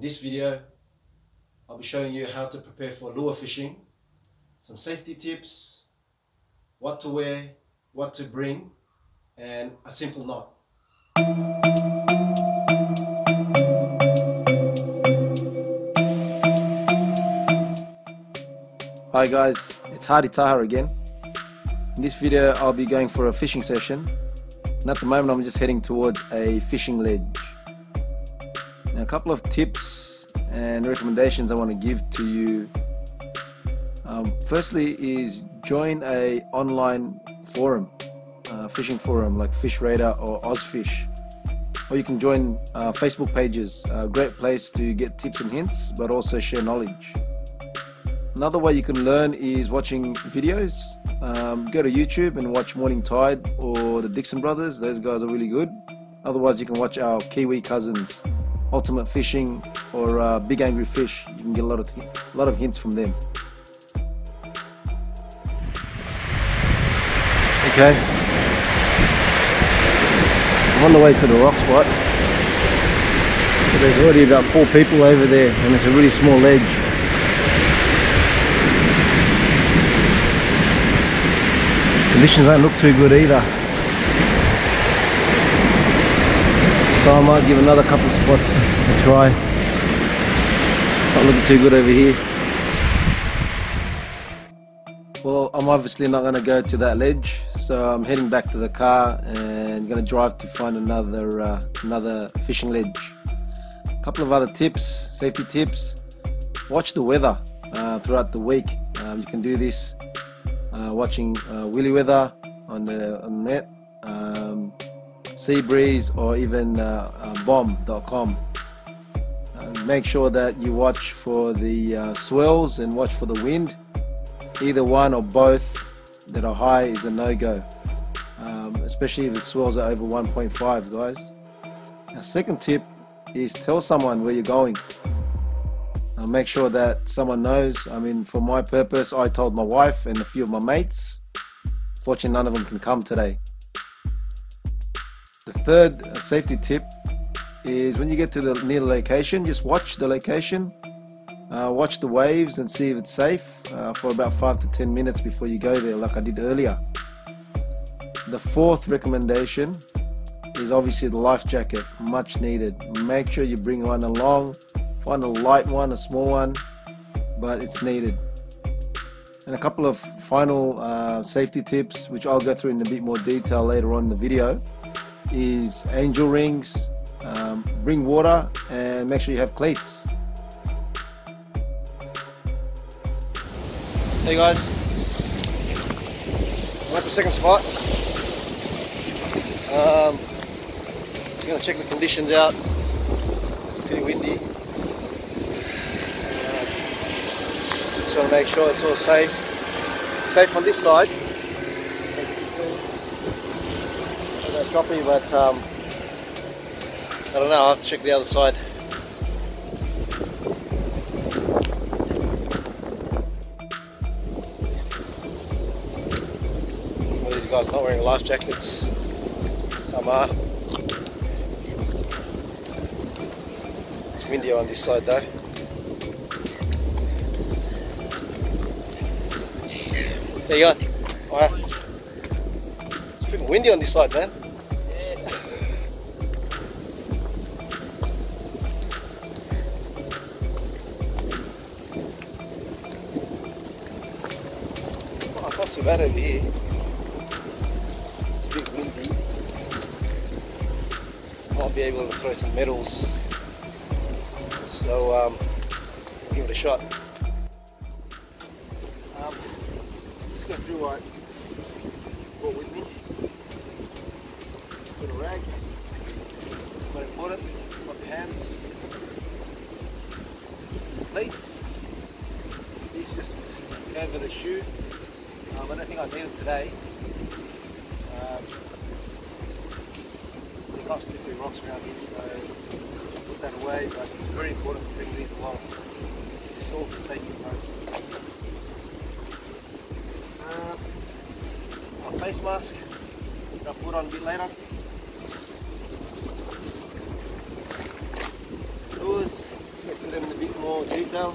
In this video, I'll be showing you how to prepare for lure fishing, some safety tips, what to wear, what to bring, and a simple knot. Hi guys, it's Hadi Taha again. In this video I'll be going for a fishing session and at the moment I'm just heading towards a fishing ledge. A couple of tips and recommendations I want to give to you. Um, firstly is join a online forum, uh, fishing forum like Fishraider or Ozfish. Or you can join uh, Facebook pages, a great place to get tips and hints but also share knowledge. Another way you can learn is watching videos. Um, go to YouTube and watch Morning Tide or the Dixon Brothers. Those guys are really good. Otherwise, you can watch our Kiwi cousins, Ultimate Fishing or uh, Big Angry Fish. You can get a lot of a lot of hints from them. Okay, I'm on the way to the rock spot. So there's already about four people over there, and it's a really small ledge. Conditions don't look too good either. So I might give another couple of spots a try. Not looking too good over here. Well, I'm obviously not going to go to that ledge, so I'm heading back to the car and going to drive to find another uh, another fishing ledge. A couple of other tips, safety tips. Watch the weather uh, throughout the week. Um, you can do this uh, watching uh, Willy Weather on the, on the net, um, Sea Breeze, or even uh, uh bomb.com. Make sure that you watch for the uh, swells and watch for the wind. Either one or both that are high is a no-go, um, especially if the swells are over 1.5, guys. Now, second tip is tell someone where you're going. Uh, make sure that someone knows. I mean, for my purpose, I told my wife and a few of my mates. Fortunately, none of them can come today. The third uh, safety tip is when you get to the near location, just watch the location, uh, watch the waves, and see if it's safe uh, for about five to ten minutes before you go there, like I did earlier. The fourth recommendation is obviously the life jacket, much needed. Make sure you bring one along Find a light one, a small one, but it's needed. And a couple of final uh, safety tips, which I'll go through in a bit more detail later on in the video, is angel rings, um, bring water, and make sure you have cleats. Hey guys, I'm at the second spot. Um, just gonna check the conditions out. It's pretty windy. Just want to make sure it's all safe. Safe on this side. As you can see. A bit choppy, but um, I don't know, I'll have to check the other side. These guys not wearing life jackets. Some are. It's windy on this side though. There you go. Wow. It's freaking windy on this side, man. Over here. It's a bit windy. Might be able to throw some metals. So um, give it a shot. go through what Need today. Um, there's not slippery rocks around here, so put that away, but it's very important to bring these along. It's all for safety purposes. face mask. I'll put on a bit later. Lures, get to them in a bit more detail.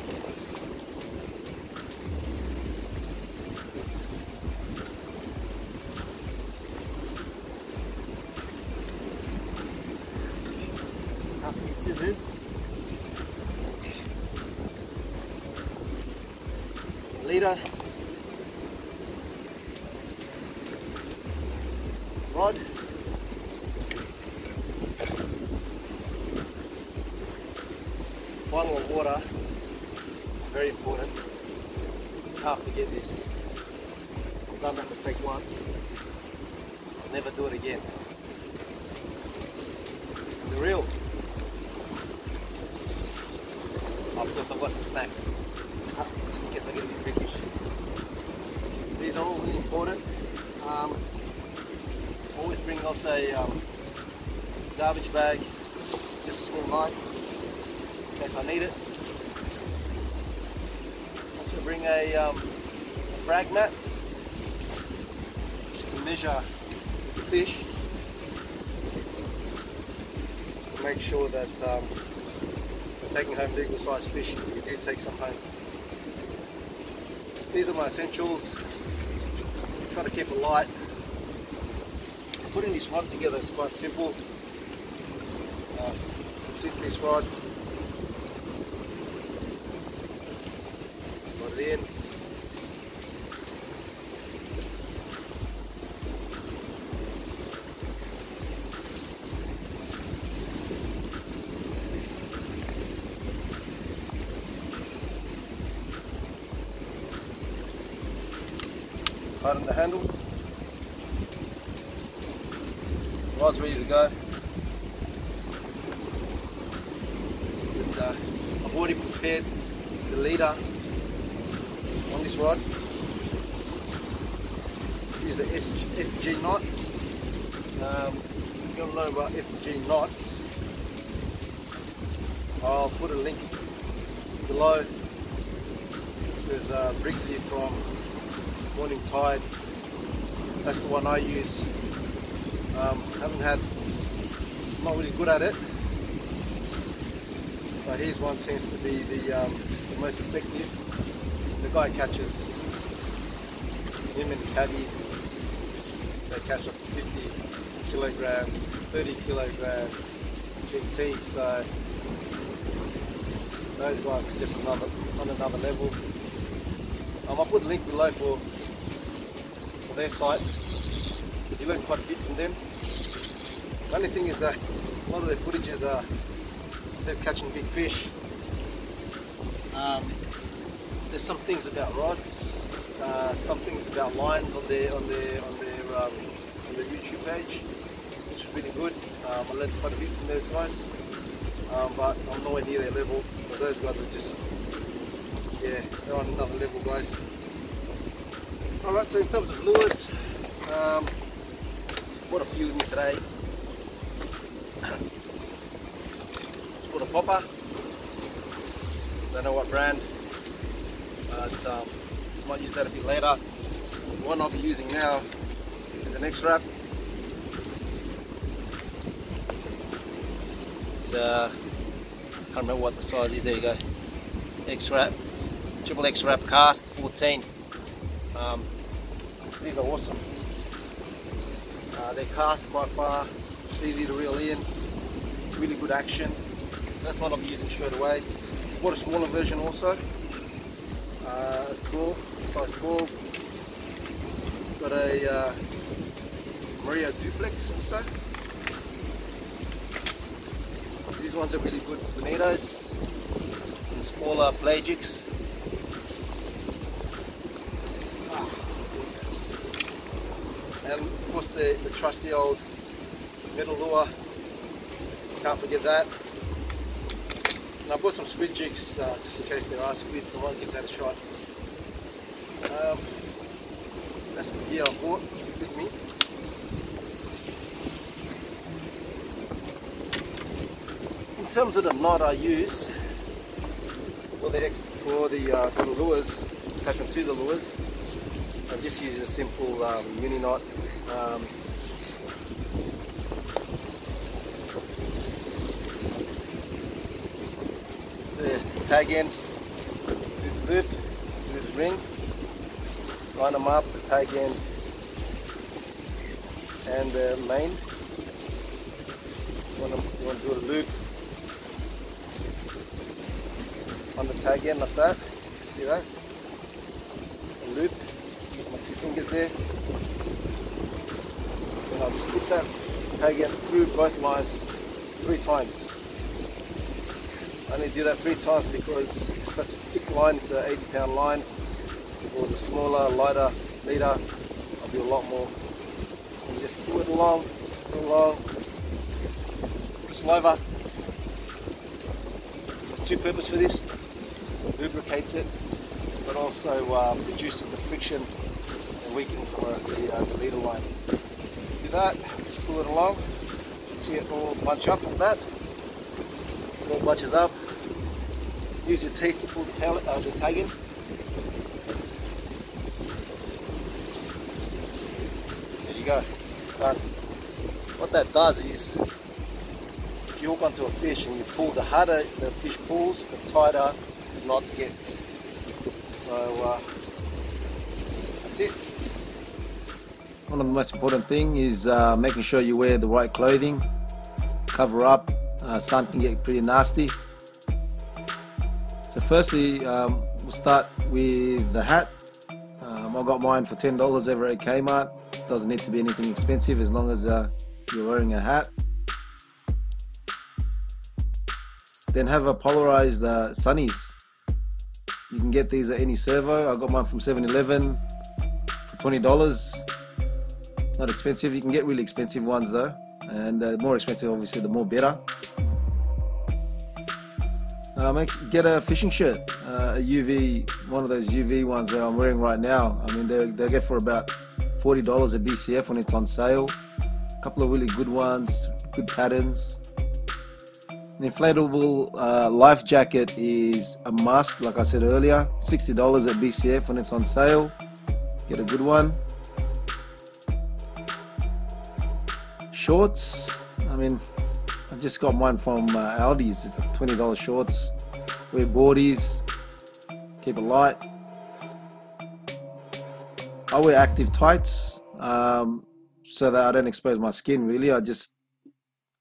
Bottle of water, very important. Can't forget this. I've done that mistake once. I'll never do it again. The reel. Of course, I've got some snacks. Just in case I get a bit British. These are all really important. Um, always bring also a um, garbage bag, just a small knife case I need it. Also bring a, um, a brag mat just to measure the fish, just to make sure that um, we're taking home legal sized fish if we do take some home. These are my essentials. Try to keep it light. Putting this rod together is quite simple. Uh, it's a two-piece rod. Tighten the handle. Rod's ready to go. And, uh, I've already prepared the leader on this rod. Is the FG knot. Um, if you don't know about FG knots, I'll put a link below. There's uh, Briggsy from Morning Tide. That's the one I use. Um, haven't had, not really good at it. But his one seems to be the, um, the most effective. The guy catches him and Caddy. They catch up to 50 kilogram, 30 kilogram GT. So those guys are just another on another level. Um, I'll put a link below for their site because you learn quite a bit from them. The only thing is that a lot of their footages are they're catching big fish. Um, there's some things about rods, uh, some things about lines on their on their on their um, on their YouTube page, which is really good. Um, I learned quite a bit from those guys, um, but I'm nowhere near their level. But those guys are just yeah, they're on another level, guys. All right, so in terms of lures, um, bought a few today. Bought a popper. Don't know what brand, but um, might use that a bit later. One I'll be using now is an X-Rap. It's uh, I can't remember what the size is. There you go. X-Rap, triple X-Rap cast, 14. Um, are awesome. Uh, they're cast by far, easy to reel in, really good action. That's what I'll be using straight away. Bought a smaller version also, uh, 12, size 12. Got a uh, Maria Duplex also. These ones are really good for bonitos and smaller pelagics. The, the trusty old metal lure, can't forget that. And I bought some squid jigs uh, just in case there are squids, I might give that a shot. Um, that's the gear I bought with me. In terms of the knot I use for the for the uh, for the lures, attachment to the lures, I'm just using a simple um, uni knot. Um, the tag end loop through the ring, line them up, the tag end and the main. You want, to, you want to do a loop on the tag end like that. See that? A loop. Use my two fingers there. I'll just put that tag end through both lines three times. I only do that three times because it's such a thick line, it's an 80 pound line. If it was a smaller, lighter leader, I'll do a lot more. And just pull it along, pull it along, slower. There's two purposes for this. Lubricates it, but also um, reduces the friction and from the, uh, the leader line. That, just pull it along. See it all bunch up like that. It all bunches up. Use your teeth to pull the, tail, uh, the tag in. There you go. Done. What that does is, if you hook onto a fish and you pull, the harder the fish pulls, the tighter the knot gets. So uh, that's it. One of the most important thing is uh, making sure you wear the right clothing, cover up, uh, sun can get pretty nasty. So firstly, um, we'll start with the hat. Um, I got mine for $10 over at Kmart. Doesn't need to be anything expensive as long as uh, you're wearing a hat. Then have a polarized uh, sunnies. You can get these at any servo. I got mine from 7-Eleven for $20. Not expensive. You can get really expensive ones though. And the uh, more expensive obviously the more better. Uh, make, get a fishing shirt, uh, a UV, one of those UV ones that I'm wearing right now. I mean, they they get for about $40 a BCF when it's on sale. A couple of really good ones, good patterns. An inflatable uh, life jacket is a must, like I said earlier. $60 at BCF when it's on sale. Get a good one. Shorts, I mean, I just got mine from uh, Aldi's. It's like $20 shorts. Wear boardies. Keep it light. I wear active tights um, so that I don't expose my skin really. I just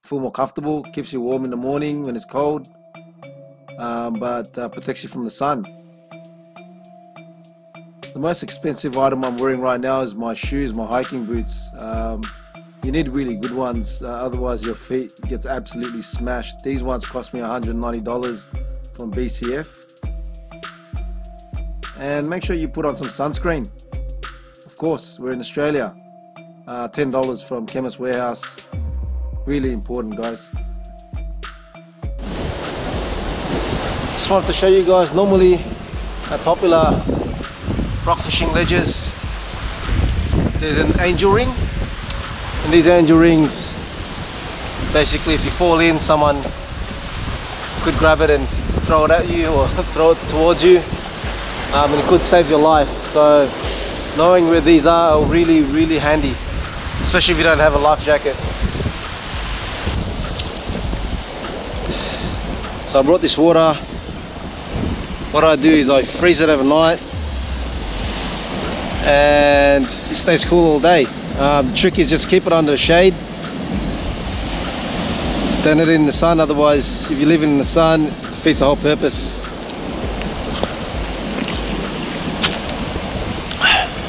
feel more comfortable. Keeps you warm in the morning when it's cold. Um, but uh, protects you from the sun. The most expensive item I'm wearing right now is my shoes, my hiking boots. Um, you need really good ones, uh, otherwise your feet gets absolutely smashed. These ones cost me $190 from BCF. And make sure you put on some sunscreen. Of course, we're in Australia. Uh, $10 from Chemist Warehouse. Really important, guys. Just wanted to show you guys, normally a popular rock fishing ledges, there's an angel ring and these angel rings basically if you fall in someone could grab it and throw it at you or throw it towards you um, and it could save your life. So knowing where these are are really really handy especially if you don't have a life jacket. So I brought this water. What I do is I freeze it overnight and it stays cool all day uh, the trick is just keep it under shade. Don't it in the sun otherwise if you it in the sun it defeats the whole purpose.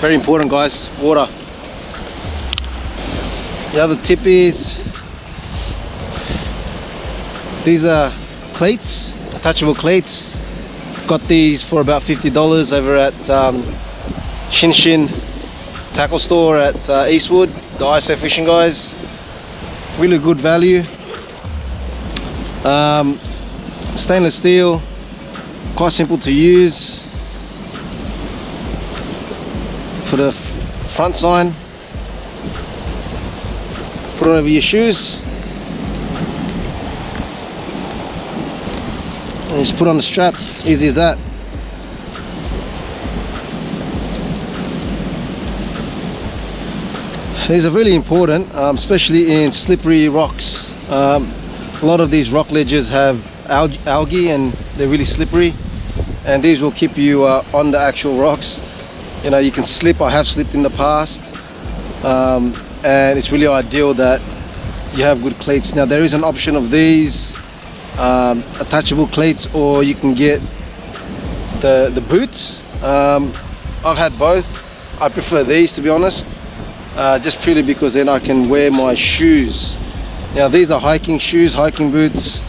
Very important guys water. The other tip is these are cleats attachable cleats. Got these for about $50 over at um, Shin Shin tackle store at uh, Eastwood, the ISO fishing guys. Really good value. Um, stainless steel, quite simple to use. For the front sign, put it over your shoes. And just put on the strap, easy as that. These are really important um, especially in slippery rocks. Um, a lot of these rock ledges have algae and they're really slippery. And these will keep you uh, on the actual rocks. You know you can slip I have slipped in the past. Um, and it's really ideal that you have good cleats now there is an option of these um, attachable cleats or you can get the the boots. Um, I've had both. I prefer these to be honest uh, just purely because then I can wear my shoes. Now these are hiking shoes hiking boots.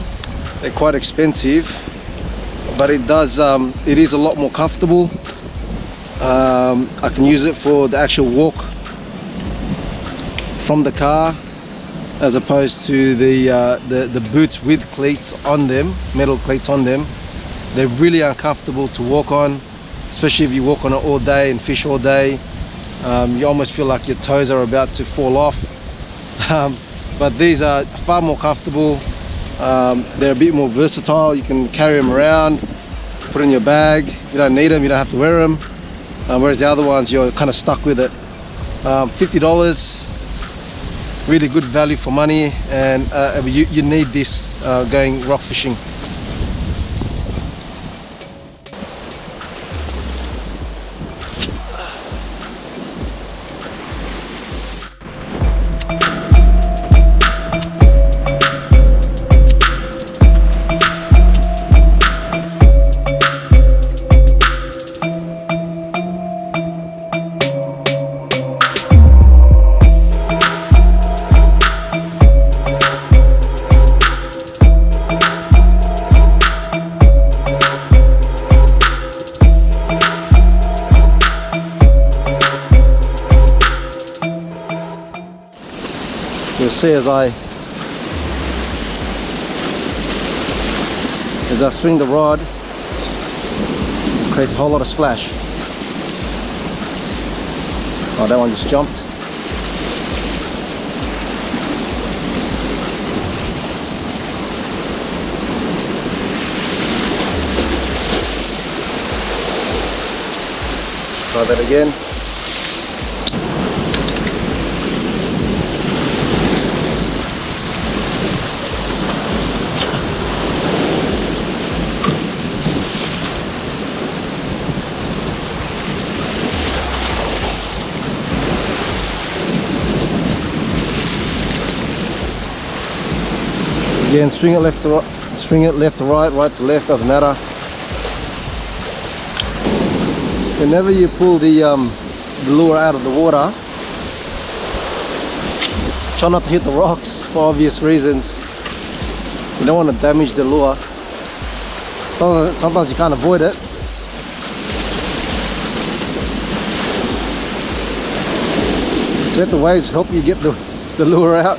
They're quite expensive but it does um, it is a lot more comfortable. Um, I can use it for the actual walk from the car as opposed to the, uh, the the boots with cleats on them metal cleats on them. They're really uncomfortable to walk on especially if you walk on it all day and fish all day um, you almost feel like your toes are about to fall off. Um, but these are far more comfortable. Um, they're a bit more versatile. You can carry them around put in your bag. You don't need them you don't have to wear them um, whereas the other ones you're kind of stuck with it. Um, $50 really good value for money. And uh, you, you need this uh, going rock fishing see as I as I swing the rod creates a whole lot of splash. Oh that one just jumped. Try that again Again, swing it left to right, swing it left to right, right to left, doesn't matter. Whenever you pull the, um, the lure out of the water, try not to hit the rocks for obvious reasons. You don't want to damage the lure. Sometimes, sometimes you can't avoid it. Let the waves help you get the, the lure out.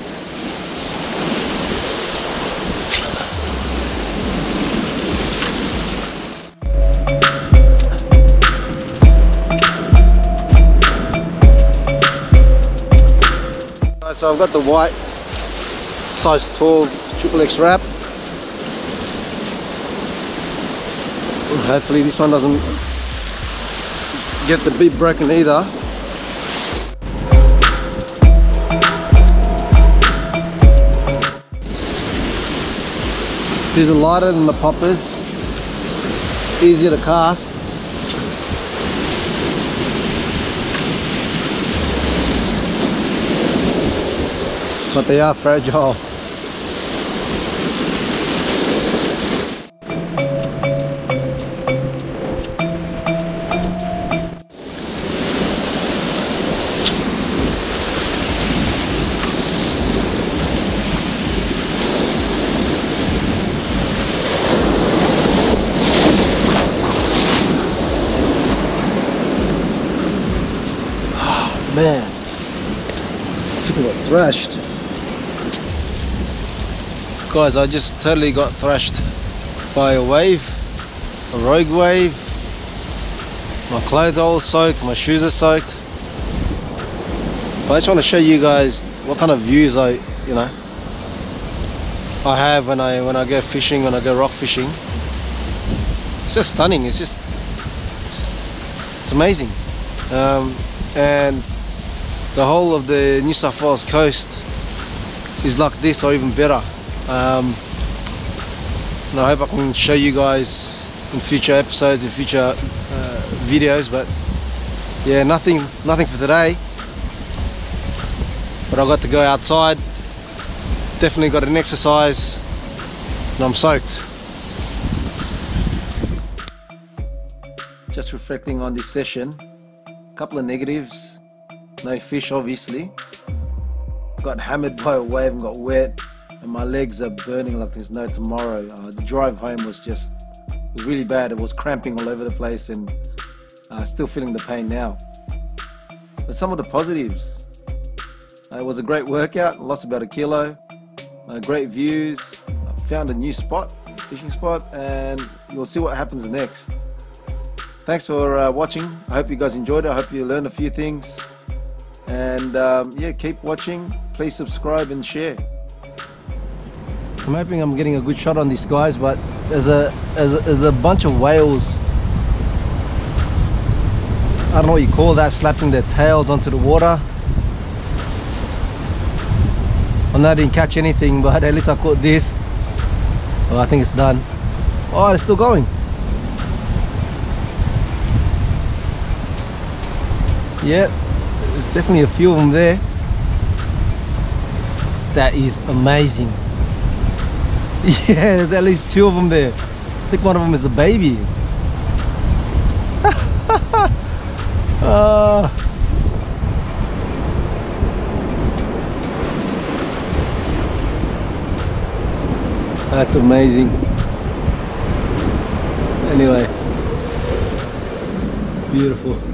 So I've got the white size 12 triple X-Rap. Hopefully this one doesn't get the bib broken either. These are lighter than the poppers, easier to cast. But they are fragile. Oh, ah, man, people got thrashed guys I just totally got thrashed by a wave a rogue wave. My clothes are all soaked my shoes are soaked. But I just want to show you guys what kind of views I you know I have when I when I go fishing when I go rock fishing. It's just stunning it's just it's amazing. Um, and the whole of the New South Wales coast is like this or even better um, and I hope I can show you guys in future episodes, in future uh, videos. But yeah, nothing, nothing for today. But I got to go outside. Definitely got an exercise, and I'm soaked. Just reflecting on this session, a couple of negatives. No fish, obviously. Got hammered by a wave and got wet, and my legs are burning like there's no tomorrow. Uh, the drive home was just was really bad. It was cramping all over the place, and uh, still feeling the pain now. But some of the positives. Uh, it was a great workout. Lost about a kilo. Uh, great views. I found a new spot, fishing spot, and you'll see what happens next. Thanks for uh, watching. I hope you guys enjoyed it. I hope you learned a few things. And um, yeah, keep watching. Please subscribe and share. I'm hoping I'm getting a good shot on these guys, but there's a there's a, there's a bunch of whales. I don't know what you call that, slapping their tails onto the water. I know I didn't catch anything, but at least I caught this. Oh, I think it's done. Oh, it's still going. Yep, there's definitely a few of them there. That is amazing. Yeah, there's at least two of them there. I think one of them is the baby. uh, that's amazing. Anyway, beautiful.